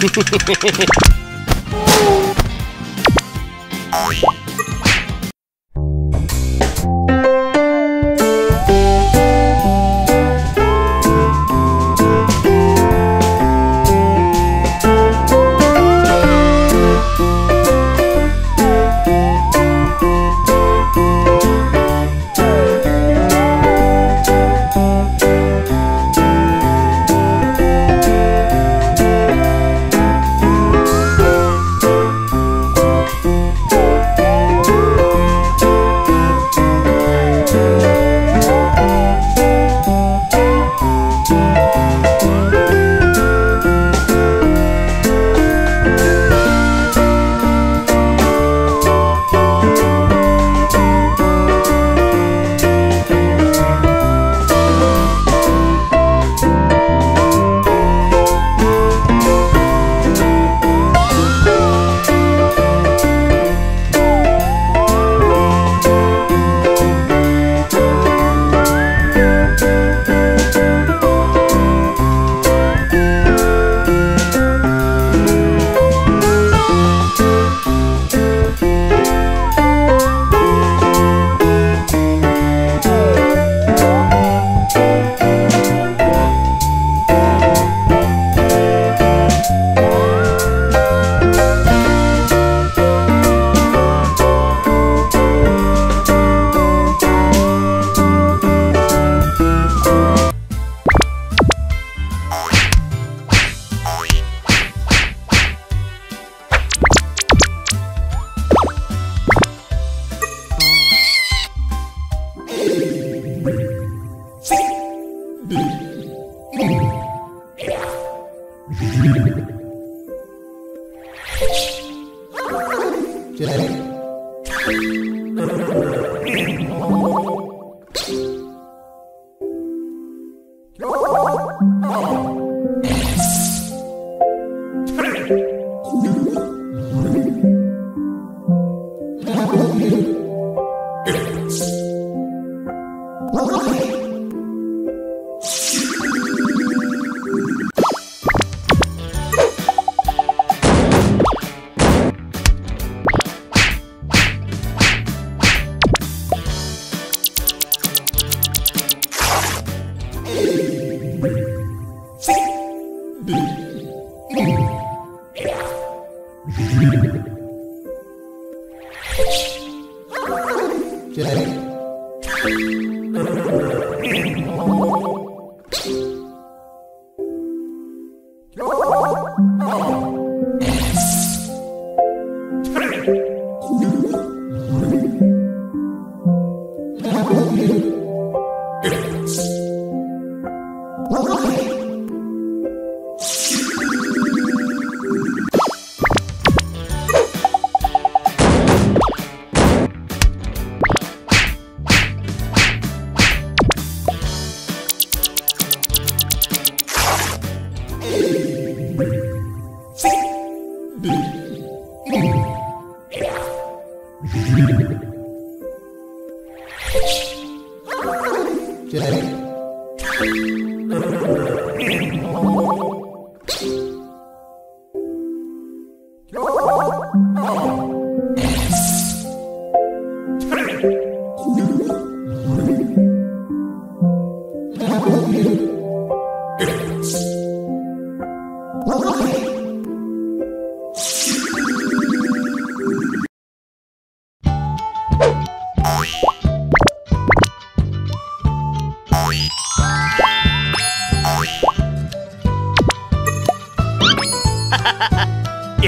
Oh, Oh! Thank you.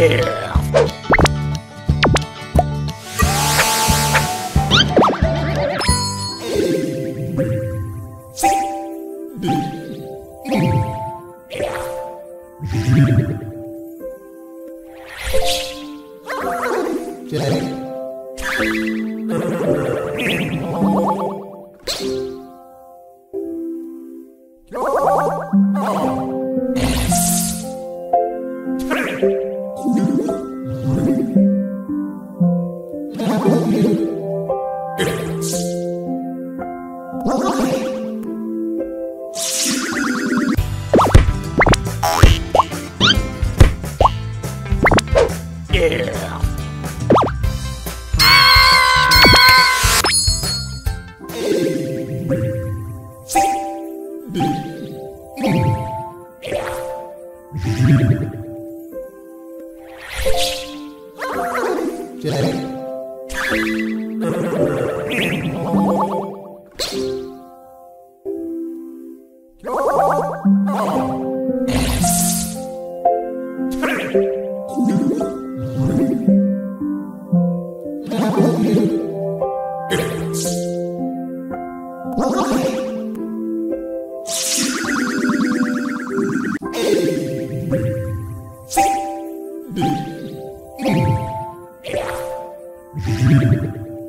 Yeah. Oh!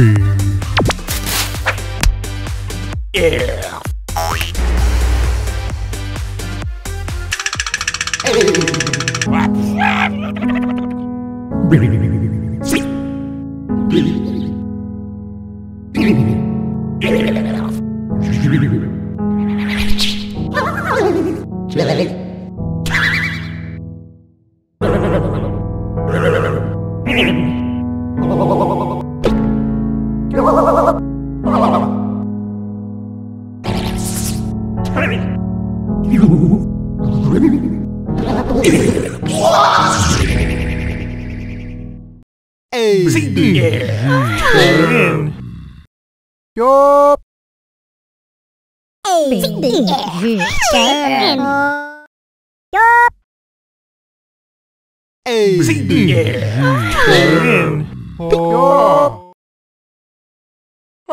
Beam. Yeah. Hey. Ê. Chốt. Ê. Chốt. Ê. Chốt. À.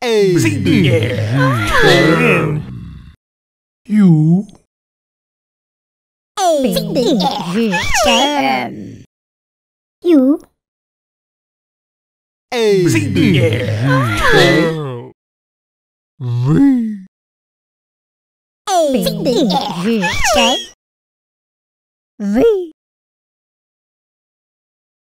Hey. Sí. Yeah. You. Hey. Yeah. You. Hey. Yeah. We. Hey. Yeah. We.